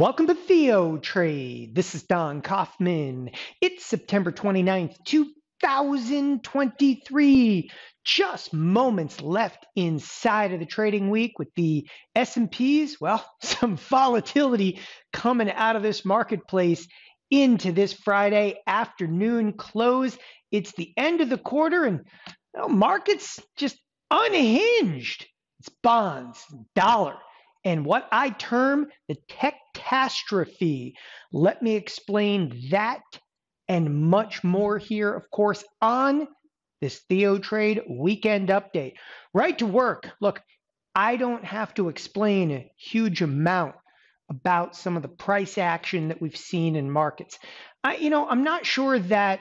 Welcome to Theo Trade. This is Don Kaufman. It's September 29th, 2023. Just moments left inside of the trading week with the S&Ps. Well, some volatility coming out of this marketplace into this Friday afternoon close. It's the end of the quarter and know, markets just unhinged. It's bonds, dollar, and what I term the techtastrophe. Let me explain that and much more here, of course, on this Theo Trade weekend update. Right to work. Look, I don't have to explain a huge amount about some of the price action that we've seen in markets. I, you know, I'm not sure that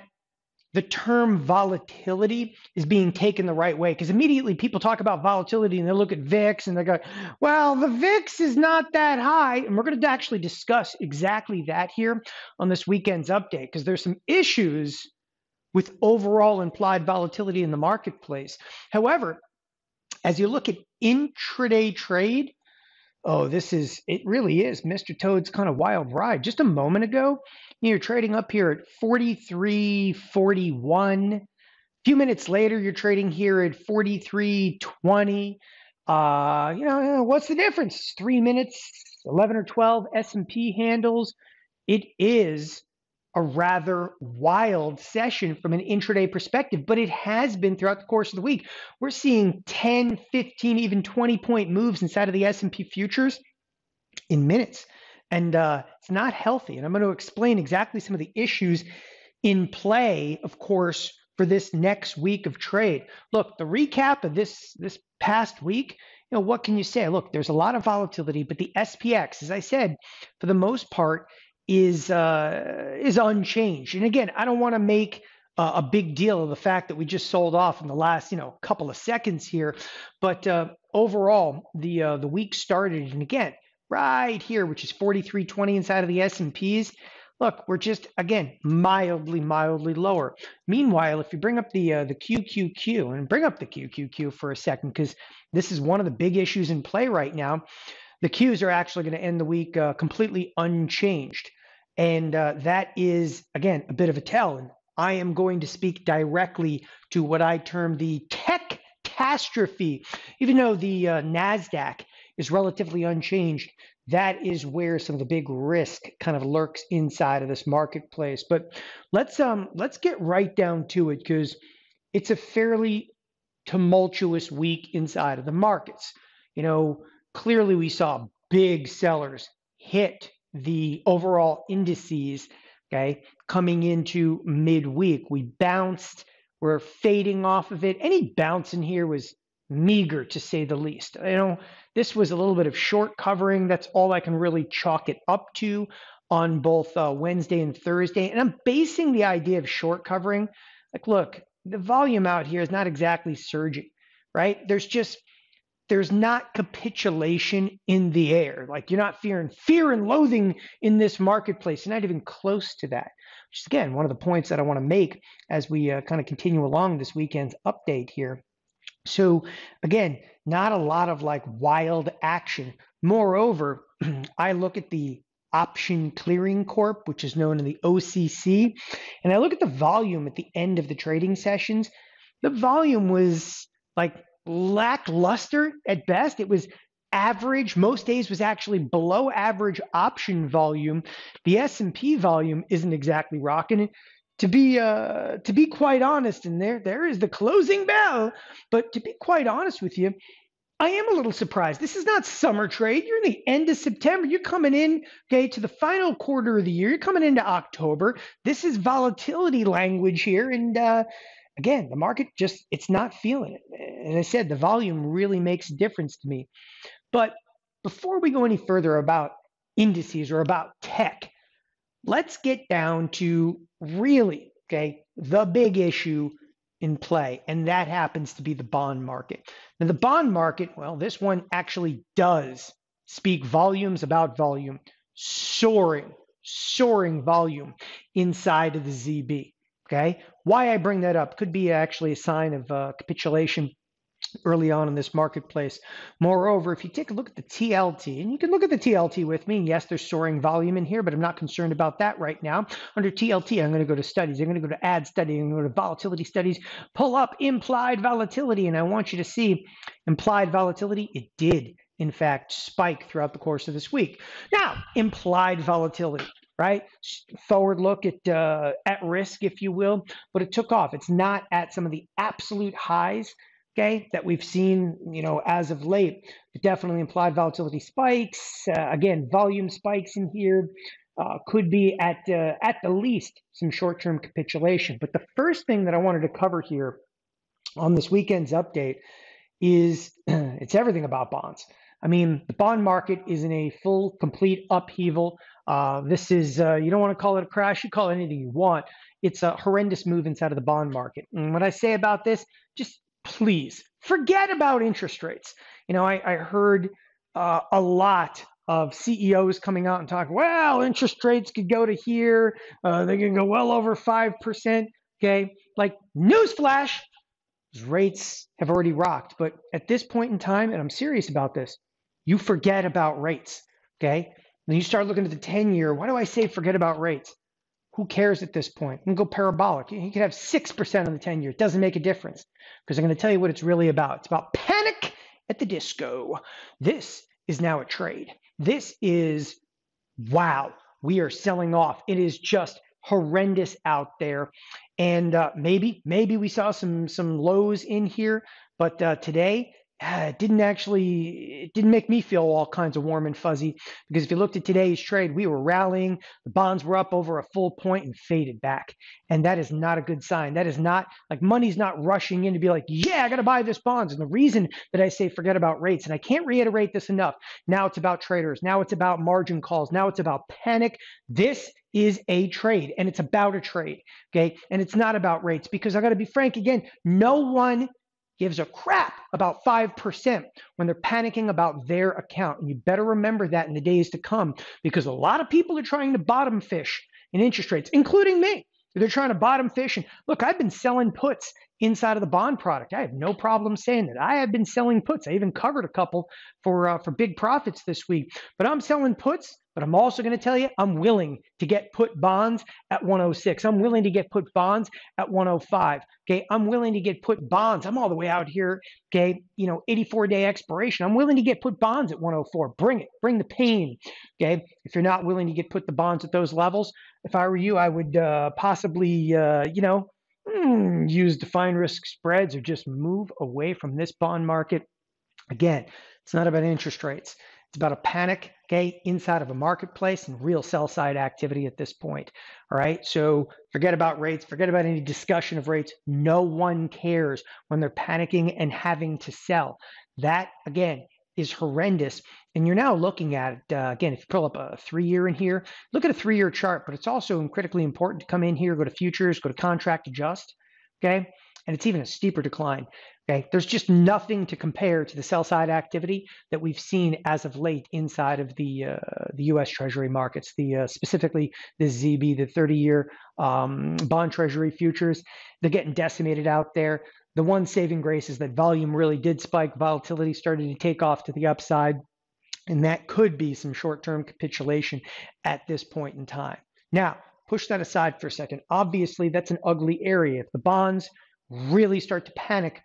the term volatility is being taken the right way because immediately people talk about volatility and they look at VIX and they go, well, the VIX is not that high. And we're going to actually discuss exactly that here on this weekend's update because there's some issues with overall implied volatility in the marketplace. However, as you look at intraday trade, oh, this is, it really is Mr. Toad's kind of wild ride. Just a moment ago, you're trading up here at 43.41. A few minutes later, you're trading here at 43.20. Uh, you know, what's the difference? Three minutes, 11 or 12 S&P handles. It is a rather wild session from an intraday perspective, but it has been throughout the course of the week. We're seeing 10, 15, even 20 point moves inside of the S&P futures in minutes and uh, it's not healthy. And I'm going to explain exactly some of the issues in play, of course, for this next week of trade. Look, the recap of this this past week. You know, what can you say? Look, there's a lot of volatility, but the SPX, as I said, for the most part, is uh, is unchanged. And again, I don't want to make uh, a big deal of the fact that we just sold off in the last you know couple of seconds here, but uh, overall, the uh, the week started, and again, right here, which is 4320 inside of the S&Ps. Look, we're just, again, mildly, mildly lower. Meanwhile, if you bring up the uh, the QQQ, and bring up the QQQ for a second, because this is one of the big issues in play right now, the Qs are actually going to end the week uh, completely unchanged. And uh, that is, again, a bit of a tell. And I am going to speak directly to what I term the tech catastrophe. Even though the uh, NASDAQ is relatively unchanged, that is where some of the big risk kind of lurks inside of this marketplace. But let's um let's get right down to it because it's a fairly tumultuous week inside of the markets. You know, clearly we saw big sellers hit the overall indices, okay, coming into midweek. We bounced, we're fading off of it. Any bounce in here was meager to say the least. You know, this was a little bit of short covering. That's all I can really chalk it up to on both uh, Wednesday and Thursday. And I'm basing the idea of short covering. Like, look, the volume out here is not exactly surging, right? There's just there's not capitulation in the air. Like you're not fearing fear and loathing in this marketplace. You're not even close to that. Which is again one of the points that I want to make as we uh, kind of continue along this weekend's update here. So again, not a lot of like wild action. Moreover, I look at the Option Clearing Corp, which is known in the OCC, and I look at the volume at the end of the trading sessions. The volume was like lackluster at best. It was average. Most days was actually below average option volume. The S&P volume isn't exactly rocking it to be uh, to be quite honest, and there there is the closing bell. But to be quite honest with you, I am a little surprised. This is not summer trade. You're in the end of September. You're coming in, okay, to the final quarter of the year. You're coming into October. This is volatility language here, and uh, again, the market just it's not feeling it. And I said the volume really makes a difference to me. But before we go any further about indices or about tech, let's get down to really, okay, the big issue in play, and that happens to be the bond market. Now, the bond market, well, this one actually does speak volumes about volume, soaring, soaring volume inside of the ZB. Okay, why I bring that up could be actually a sign of uh, capitulation early on in this marketplace. Moreover, if you take a look at the TLT, and you can look at the TLT with me, and yes, there's soaring volume in here, but I'm not concerned about that right now. Under TLT, I'm going to go to studies. I'm going to go to add study. I'm going to go to volatility studies, pull up implied volatility, and I want you to see implied volatility. It did, in fact, spike throughout the course of this week. Now, implied volatility right? Forward look at uh, at risk, if you will, but it took off. It's not at some of the absolute highs okay, that we've seen, you know, as of late. Definitely implied volatility spikes. Uh, again, volume spikes in here. Uh, could be at uh, at the least some short-term capitulation. But the first thing that I wanted to cover here on this weekend's update is it's everything about bonds. I mean, the bond market is in a full, complete upheaval. Uh, this is, uh, you don't want to call it a crash, you call it anything you want. It's a horrendous move inside of the bond market. And what I say about this, just please forget about interest rates. You know, I, I heard uh, a lot of CEOs coming out and talking, well, interest rates could go to here, uh, they can go well over 5%. Okay. Like, newsflash, rates have already rocked. But at this point in time, and I'm serious about this, you forget about rates. Okay. Then you start looking at the 10 year. Why do I say forget about rates? Who cares at this point? You can go parabolic. You could have 6% on the 10 year. It doesn't make a difference because I'm going to tell you what it's really about. It's about panic at the disco. This is now a trade. This is wow. We are selling off. It is just horrendous out there. And uh, maybe, maybe we saw some some lows in here, but uh, today Uh, it didn't actually it didn't make me feel all kinds of warm and fuzzy because if you looked at today's trade we were rallying the bonds were up over a full point and faded back. And that is not a good sign. That is not like money's not rushing in to be like yeah i got to buy this bonds. And the reason that i say forget about rates and i can't reiterate this enough now it's about traders now it's about margin calls now it's about panic. This is a trade and it's about a trade okay? And it's not about rates because i got to be frank again no one gives a crap about 5% when they're panicking about their account. And you better remember that in the days to come because a lot of people are trying to bottom fish in interest rates, including me. They're trying to bottom fish. And look, I've been selling puts inside of the bond product. I have no problem saying that. I have been selling puts. I even covered a couple for uh, for big profits this week. But I'm selling puts. But I'm also going to tell you, I'm willing to get put bonds at 106. I'm willing to get put bonds at 105. Okay, I'm willing to get put bonds. I'm all the way out here. Okay, you know, 84 day expiration. I'm willing to get put bonds at 104. Bring it. Bring the pain. Okay, if you're not willing to get put the bonds at those levels, if I were you, I would uh, possibly, uh, you know, hmm, use defined risk spreads or just move away from this bond market. Again, it's not about interest rates. It's about a panic, okay, inside of a marketplace and real sell side activity at this point. All right. So forget about rates, forget about any discussion of rates. No one cares when they're panicking and having to sell. That, again, is horrendous. And you're now looking at uh, again, if you pull up a three year in here, look at a three year chart, but it's also critically important to come in here, go to futures, go to contract adjust. Okay. And it's even a steeper decline. Okay. There's just nothing to compare to the sell side activity that we've seen as of late inside of the uh, the U.S. Treasury markets, the uh, specifically the ZB, the 30 year um, bond Treasury futures. They're getting decimated out there. The one saving grace is that volume really did spike. Volatility started to take off to the upside. And that could be some short term capitulation at this point in time. Now, push that aside for a second. Obviously, that's an ugly area. If the bonds really start to panic,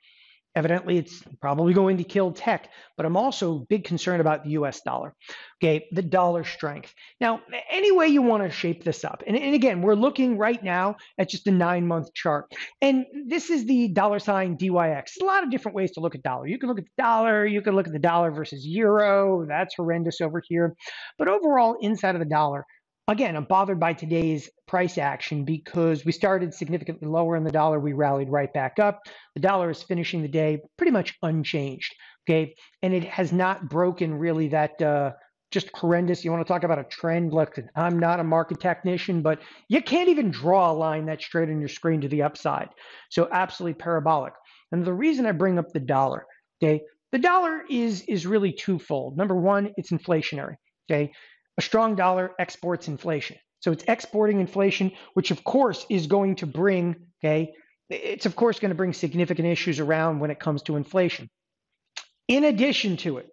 Evidently, it's probably going to kill tech, but I'm also big concerned about the US dollar. Okay, the dollar strength. Now, any way you want to shape this up, and, and again, we're looking right now at just a nine month chart. And this is the dollar sign DYX. A lot of different ways to look at dollar. You can look at the dollar, you can look at the dollar versus euro. That's horrendous over here. But overall, inside of the dollar, again, I'm bothered by today's price action because we started significantly lower in the dollar. We rallied right back up. The dollar is finishing the day pretty much unchanged. Okay. And it has not broken really that uh, just horrendous. You want to talk about a trend? Look, I'm not a market technician, but you can't even draw a line that straight on your screen to the upside. So absolutely parabolic. And the reason I bring up the dollar, okay, the dollar is is really twofold. Number one, it's inflationary. Okay a strong dollar exports inflation. So it's exporting inflation, which of course is going to bring, okay, it's of course going to bring significant issues around when it comes to inflation. In addition to it,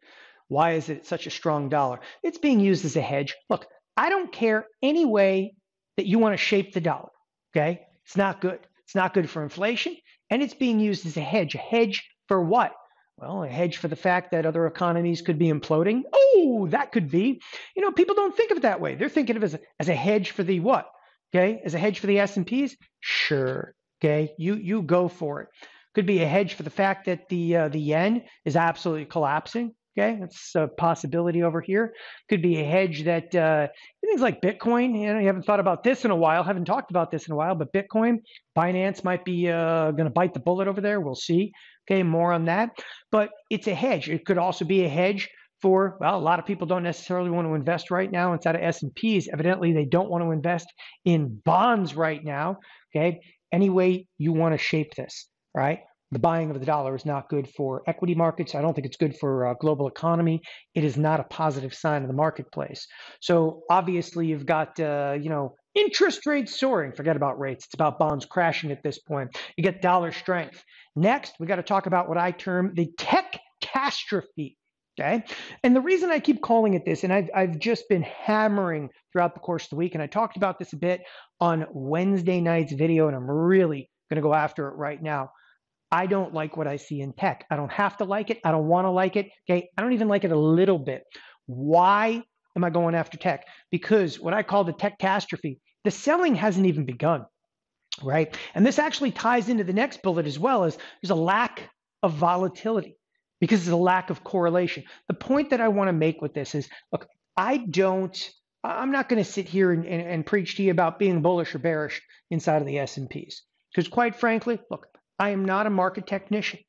why is it such a strong dollar? It's being used as a hedge. Look, I don't care any way that you want to shape the dollar. Okay. It's not good. It's not good for inflation. And it's being used as a hedge. A hedge for what? Well, a hedge for the fact that other economies could be imploding. Oh, that could be. You know, people don't think of it that way. They're thinking of it as a, as a hedge for the what? Okay, as a hedge for the S&Ps? Sure. Okay, you you go for it. Could be a hedge for the fact that the uh, the yen is absolutely collapsing. Okay, that's a possibility over here. Could be a hedge that uh, things like Bitcoin. You know, you haven't thought about this in a while. Haven't talked about this in a while, but Bitcoin, Binance might be uh, going to bite the bullet over there. We'll see. Okay, more on that. But it's a hedge. It could also be a hedge for well, a lot of people don't necessarily want to invest right now inside of S and P's. Evidently, they don't want to invest in bonds right now. Okay, any way you want to shape this, right? the buying of the dollar is not good for equity markets. I don't think it's good for uh, global economy. It is not a positive sign of the marketplace. So obviously, you've got uh, you know interest rates soaring. Forget about rates. It's about bonds crashing at this point. You get dollar strength. Next, we got to talk about what I term the tech catastrophe. Okay. And the reason I keep calling it this, and I've, I've just been hammering throughout the course of the week, and I talked about this a bit on Wednesday night's video, and I'm really going to go after it right now. I don't like what I see in tech. I don't have to like it. I don't want to like it. Okay. I don't even like it a little bit. Why am I going after tech? Because what I call the tech catastrophe, the selling hasn't even begun. Right. And this actually ties into the next bullet as well as there's a lack of volatility because there's a lack of correlation. The point that I want to make with this is look, I don't I'm not going to sit here and, and, and, preach to you about being bullish or bearish inside of the S&Ps. Because quite frankly, look, I am not a market technician.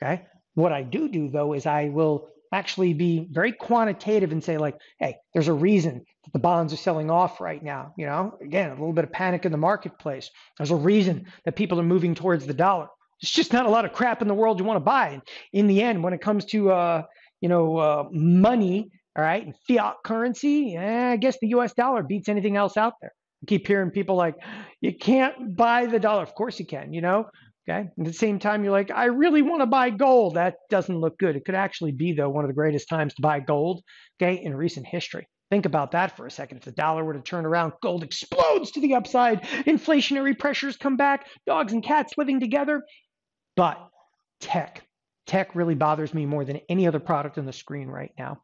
Okay. What I do do though is I will actually be very quantitative and say like, hey, there's a reason that the bonds are selling off right now. You know, again, a little bit of panic in the marketplace. There's a reason that people are moving towards the dollar. It's just not a lot of crap in the world you want to buy. And in the end, when it comes to uh, you know uh, money, all right, and fiat currency, eh, I guess the U.S. dollar beats anything else out there. I keep hearing people like, you can't buy the dollar. Of course you can. You know, Okay. At the same time, you're like, I really want to buy gold. That doesn't look good. It could actually be, though, one of the greatest times to buy gold, okay, in recent history. Think about that for a second. If the dollar were to turn around, gold explodes to the upside, inflationary pressures come back, dogs and cats living together. But tech, tech really bothers me more than any other product on the screen right now.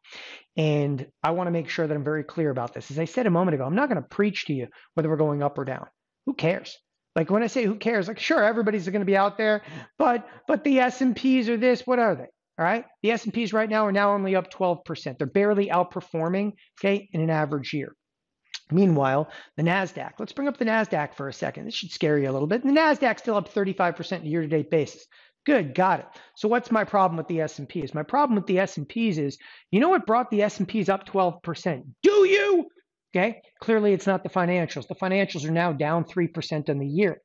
And I want to make sure that I'm very clear about this. As I said a moment ago, I'm not going to preach to you whether we're going up or down. Who cares? Like when I say who cares, like sure everybody's going to be out there, but but the S and P's are this. What are they? All right, the S and P's right now are now only up 12%. They're barely outperforming, okay, in an average year. Meanwhile, the Nasdaq. Let's bring up the Nasdaq for a second. This should scare you a little bit. The Nasdaq's still up 35% year-to-date basis. Good, got it. So what's my problem with the S&Ps? My problem with the S&Ps is, you know what brought the S&Ps up 12%? Do you? Okay, clearly it's not the financials. The financials are now down 3% on the year.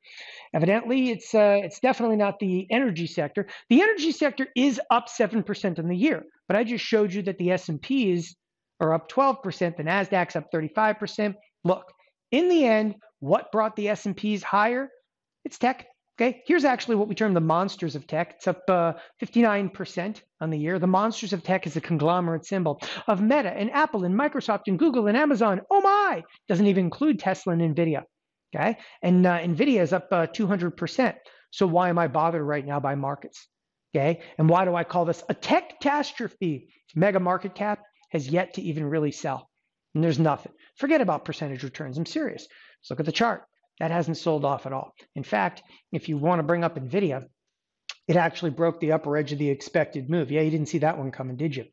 Evidently, it's uh, it's definitely not the energy sector. The energy sector is up 7% on the year, but I just showed you that the S&Ps are up 12%, the Nasdaq's up 35%. Look, in the end, what brought the S&Ps higher? It's tech. Okay, here's actually what we term the monsters of tech. It's up uh, 59% on the year. The monsters of tech is a conglomerate symbol of Meta and Apple and Microsoft and Google and Amazon. Oh my! Doesn't even include Tesla and Nvidia. Okay, and uh, Nvidia is up uh, 200%. So why am I bothered right now by markets? Okay, and why do I call this a tech catastrophe? Mega market cap has yet to even really sell, and there's nothing. Forget about percentage returns. I'm serious. Let's look at the chart. That hasn't sold off at all. In fact, if you want to bring up NVIDIA, it actually broke the upper edge of the expected move. Yeah, you didn't see that one coming, did you?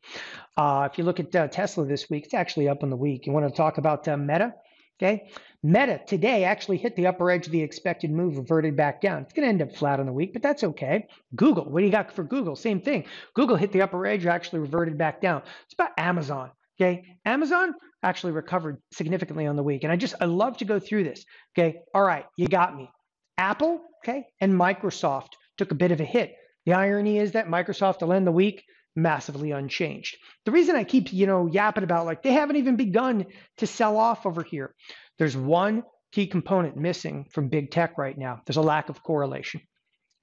Uh, if you look at uh, Tesla this week, it's actually up in the week. You want to talk about uh, Meta? Okay. Meta today actually hit the upper edge of the expected move, reverted back down. It's going to end up flat on the week, but that's okay. Google, what do you got for Google? Same thing. Google hit the upper edge, actually reverted back down. It's about Amazon. Okay. Amazon actually recovered significantly on the week. And I just, I love to go through this. Okay. All right. You got me. Apple, okay, and Microsoft took a bit of a hit. The irony is that Microsoft will end the week massively unchanged. The reason I keep, you know, yapping about like they haven't even begun to sell off over here. There's one key component missing from big tech right now. There's a lack of correlation.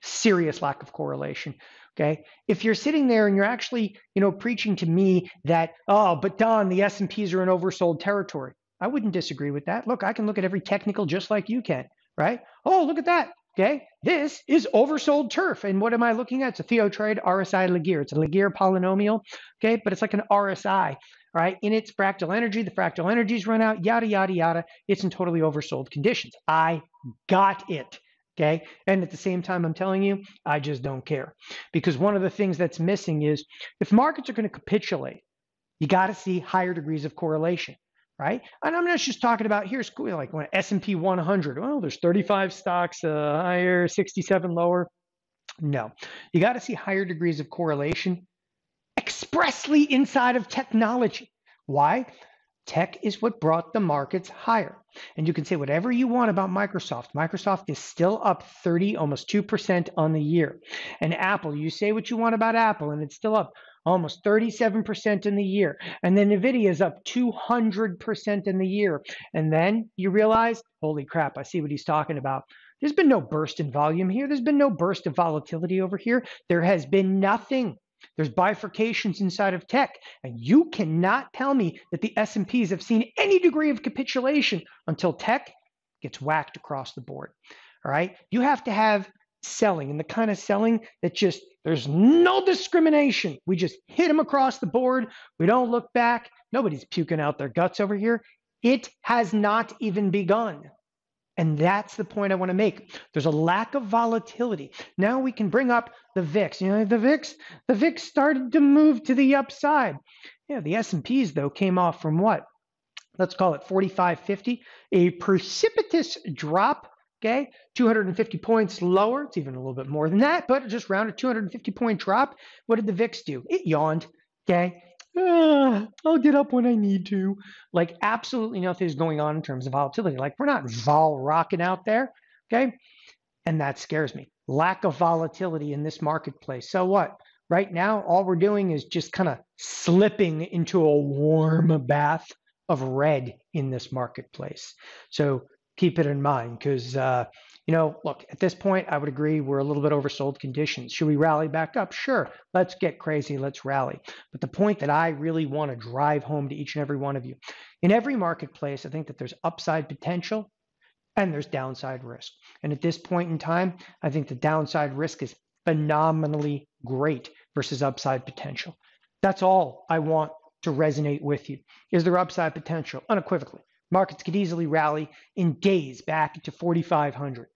Serious lack of correlation. Okay. If you're sitting there and you're actually, you know, preaching to me that, oh, but Don, the S&Ps are in oversold territory. I wouldn't disagree with that. Look, I can look at every technical just like you can, right? Oh, look at that. Okay, this is oversold turf. And what am I looking at? It's a Theotrade RSI Laguerre. It's a Laguerre polynomial, okay, but it's like an RSI, right? In its fractal energy, the fractal energies run out, yada, yada, yada. It's in totally oversold conditions. I got it. Okay. And at the same time, I'm telling you, I just don't care. Because one of the things that's missing is if markets are going to capitulate, you got to see higher degrees of correlation right? And I'm not just talking about here's cool, like when S&P 100. Well, there's 35 stocks uh, higher, 67 lower. No, you got to see higher degrees of correlation expressly inside of technology. Why? Tech is what brought the markets higher. And you can say whatever you want about Microsoft. Microsoft is still up 30, almost 2% on the year. And Apple, you say what you want about Apple, and it's still up almost 37% in the year. And then NVIDIA is up 200% in the year. And then you realize, holy crap, I see what he's talking about. There's been no burst in volume here. There's been no burst of volatility over here. There has been nothing. There's bifurcations inside of tech, and you cannot tell me that the S&Ps have seen any degree of capitulation until tech gets whacked across the board. All right? You have to have selling and the kind of selling that just there's no discrimination. We just hit them across the board. We don't look back. Nobody's puking out their guts over here. It has not even begun. And that's the point I want to make. There's a lack of volatility. Now we can bring up the VIX. You know, the VIX, the VIX started to move to the upside. Yeah, the S&Ps though came off from what? Let's call it 45.50, a precipitous drop Okay, 250 points lower. It's even a little bit more than that, but just round a 250 point drop. What did the VIX do? It yawned. Okay, uh, I'll get up when I need to. Like absolutely nothing is going on in terms of volatility. Like we're not vol rocking out there. Okay, and that scares me. Lack of volatility in this marketplace. So what? Right now, all we're doing is just kind of slipping into a warm bath of red in this marketplace. So keep it in mind because, uh, you know, look, at this point, I would agree we're a little bit oversold conditions. Should we rally back up? Sure, let's get crazy, let's rally. But the point that I really want to drive home to each and every one of you in every marketplace, I think that there's upside potential and there's downside risk. And at this point in time, I think the downside risk is phenomenally great versus upside potential. That's all I want to resonate with you. Is there upside potential? Unequivocally. Markets could easily rally in days back to 4,500,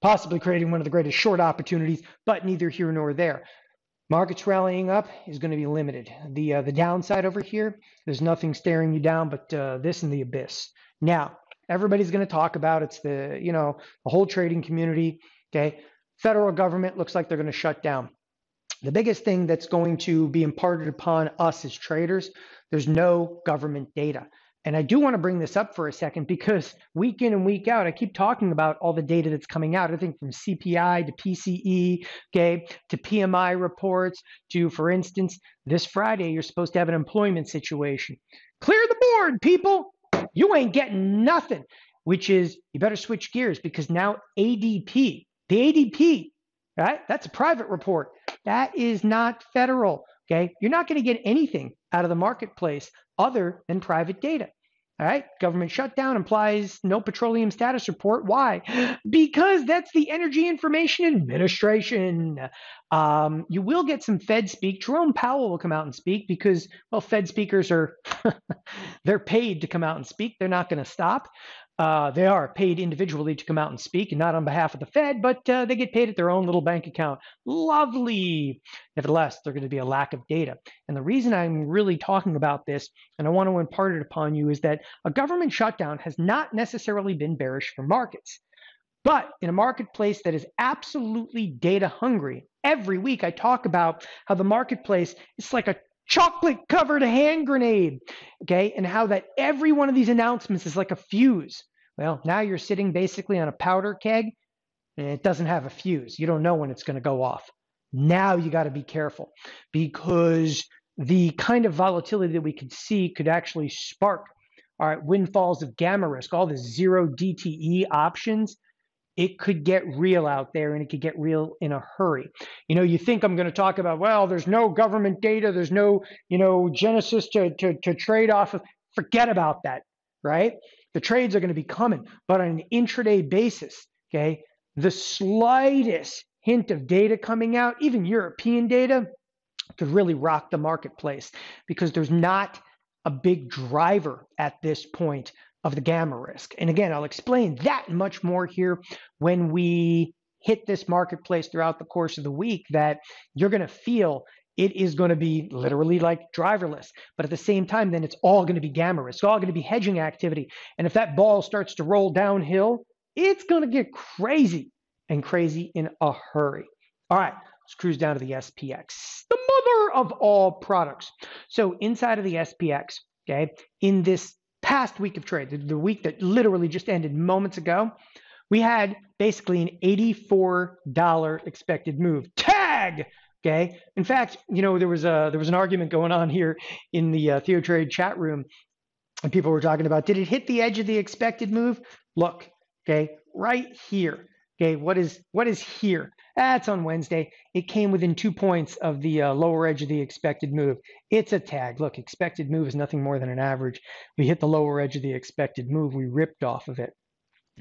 possibly creating one of the greatest short opportunities, but neither here nor there. Markets rallying up is going to be limited. The uh, the downside over here, there's nothing staring you down but uh, this and the abyss. Now, everybody's going to talk about it's the you know the whole trading community. Okay, federal government looks like they're going to shut down. The biggest thing that's going to be imparted upon us as traders, there's no government data. And I do want to bring this up for a second because week in and week out, I keep talking about all the data that's coming out. I think from CPI to PCE, okay, to PMI reports, to, for instance, this Friday, you're supposed to have an employment situation. Clear the board, people. You ain't getting nothing, which is you better switch gears because now ADP, the ADP, right? That's a private report. That is not federal. Okay. You're not going to get anything out of the marketplace other than private data. All right, government shutdown implies no petroleum status report. Why? Because that's the Energy Information Administration. Um, you will get some Fed speak. Jerome Powell will come out and speak because, well, Fed speakers are they're paid to come out and speak. They're not going to stop. Uh, they are paid individually to come out and speak and not on behalf of the Fed, but uh, they get paid at their own little bank account. Lovely. Nevertheless, there's going to be a lack of data. And the reason I'm really talking about this, and I want to impart it upon you, is that a government shutdown has not necessarily been bearish for markets. But in a marketplace that is absolutely data hungry, every week I talk about how the marketplace is like a chocolate covered hand grenade. Okay. And how that every one of these announcements is like a fuse. Well, now you're sitting basically on a powder keg and it doesn't have a fuse. You don't know when it's going to go off. Now you got to be careful because the kind of volatility that we could see could actually spark all right, windfalls of gamma risk, all the zero DTE options. It could get real out there and it could get real in a hurry. You know, you think I'm going to talk about, well, there's no government data, there's no, you know, genesis to, to, to trade off of. Forget about that, right? The trades are going to be coming, but on an intraday basis, okay, the slightest hint of data coming out, even European data, could really rock the marketplace because there's not a big driver at this point of the gamma risk. And again, I'll explain that much more here when we hit this marketplace throughout the course of the week that you're going to feel it is going to be literally like driverless. But at the same time, then it's all going to be gamma risk, it's all going to be hedging activity. And if that ball starts to roll downhill, it's going to get crazy and crazy in a hurry. All right, let's cruise down to the SPX, the mother of all products. So inside of the SPX, okay, in this past week of trade, the, the week that literally just ended moments ago, we had basically an $84 expected move. Tag! Okay. In fact, you know, there was a there was an argument going on here in the uh, Trade chat room, and people were talking about did it hit the edge of the expected move? Look, okay, right here. Okay, what is what is here? That's on Wednesday. It came within two points of the uh, lower edge of the expected move. It's a tag. Look, expected move is nothing more than an average. We hit the lower edge of the expected move. We ripped off of it.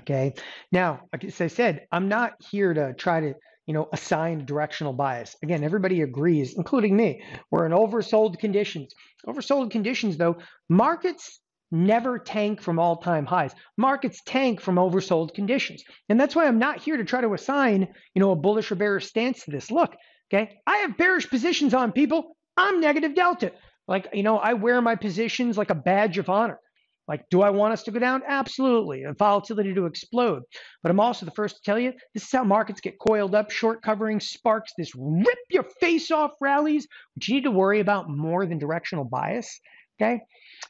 Okay. Now, as I said, I'm not here to try to you know assign directional bias. Again, everybody agrees, including me. We're in oversold conditions. Oversold conditions, though, markets never tank from all time highs. Markets tank from oversold conditions. And that's why I'm not here to try to assign, you know, a bullish or bearish stance to this. Look, okay, I have bearish positions on people. I'm negative delta. Like, you know, I wear my positions like a badge of honor. Like, do I want us to go down? Absolutely. And volatility to explode. But I'm also the first to tell you this is how markets get coiled up, short covering sparks, this rip your face off rallies, which you need to worry about more than directional bias. Okay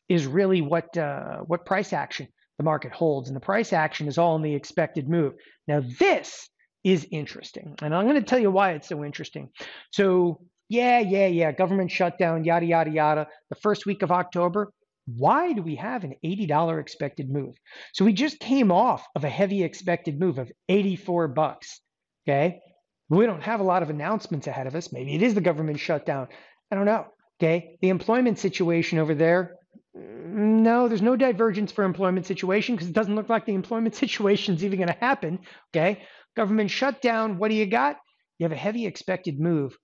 is really what uh, what price action the market holds, and the price action is all in the expected move. Now this is interesting, and I'm going to tell you why it's so interesting. So yeah, yeah, yeah, government shutdown, yada yada yada. The first week of October. Why do we have an $80 expected move? So we just came off of a heavy expected move of 84 bucks. Okay. We don't have a lot of announcements ahead of us. Maybe it is the government shutdown. I don't know. Okay. The employment situation over there mm, no, there's no divergence for employment situation because it doesn't look like the employment situation is even going to happen. Okay. Government shutdown. What do you got? You have a heavy expected move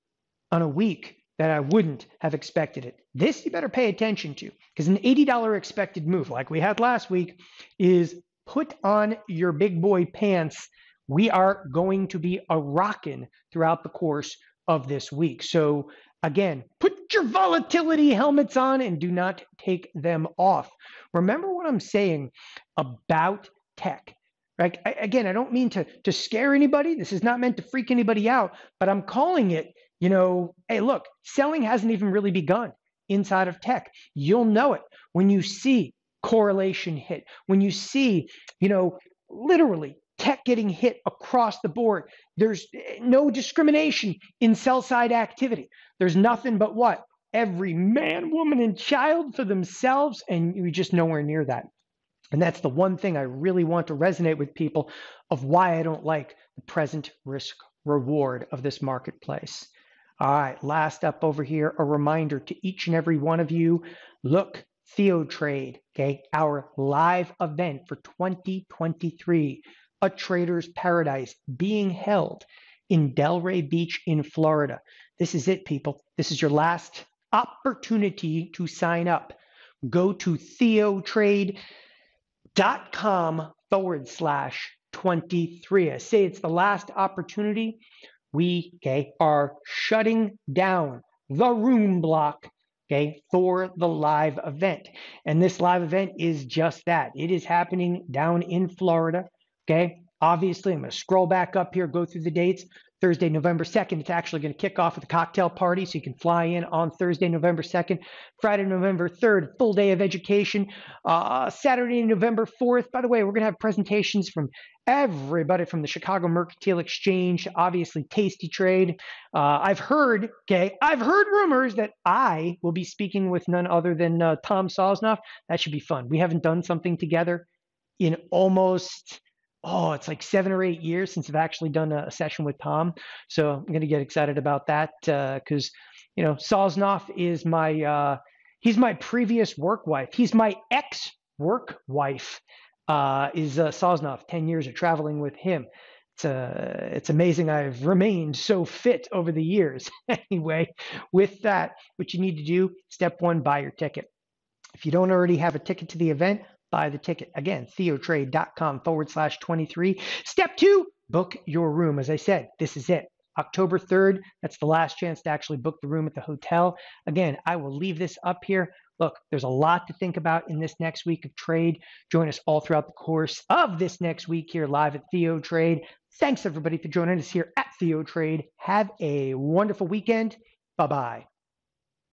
on a week that I wouldn't have expected it. This you better pay attention to because an $80 expected move, like we had last week, is put on your big boy pants. We are going to be a rockin' throughout the course of this week. So Again, put your volatility helmets on and do not take them off. Remember what I'm saying about tech. Right? I, again, I don't mean to to scare anybody. This is not meant to freak anybody out, but I'm calling it, you know, hey, look, selling hasn't even really begun inside of tech. You'll know it when you see correlation hit, when you see, you know, literally tech getting hit across the board. There's eh, no discrimination in sell side activity. There's nothing but what? Every man, woman, and child for themselves, and we just nowhere near that. And that's the one thing I really want to resonate with people of why I don't like the present risk reward of this marketplace. All right, last up over here, a reminder to each and every one of you look, Theo Trade, okay, our live event for 2023, a trader's paradise being held in Delray Beach in Florida. This is it, people. This is your last opportunity to sign up. Go to theotrade.com forward slash 23. I say it's the last opportunity. We okay, are shutting down the room block okay, for the live event. And this live event is just that. It is happening down in Florida. Okay. Obviously, I'm going to scroll back up here, go through the dates. Thursday, November 2nd. It's actually going to kick off with a cocktail party, so you can fly in on Thursday, November 2nd. Friday, November 3rd, full day of education. Uh, Saturday, November 4th. By the way, we're going to have presentations from everybody from the Chicago Mercantile Exchange, obviously Tasty Trade. Uh, I've heard, okay, I've heard rumors that I will be speaking with none other than uh, Tom Sosnoff. That should be fun. We haven't done something together in almost oh, it's like seven or eight years since I've actually done a, session with Tom. So I'm going to get excited about that because, uh, you know, Sosnoff is my, uh, he's my previous work wife. He's my ex work wife, uh, is uh, Sosnoff, 10 years of traveling with him. It's, uh, it's amazing I've remained so fit over the years. anyway, with that, what you need to do, step one, buy your ticket. If you don't already have a ticket to the event, buy the ticket. Again, theotrade.com forward slash 23. Step two, book your room. As I said, this is it. October 3rd, that's the last chance to actually book the room at the hotel. Again, I will leave this up here. Look, there's a lot to think about in this next week of trade. Join us all throughout the course of this next week here live at Theo Trade. Thanks everybody for joining us here at Theo Trade. Have a wonderful weekend. Bye bye.